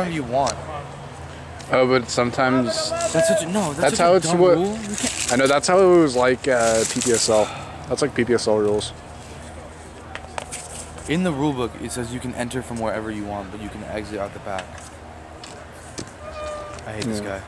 whatever you want. Oh, but sometimes That's what, no. That's, That's how it's what- I know that's how it was like uh, PPSL. That's like PPSL rules. In the rule book, it says you can enter from wherever you want, but you can exit out the back. I hate this hmm. guy.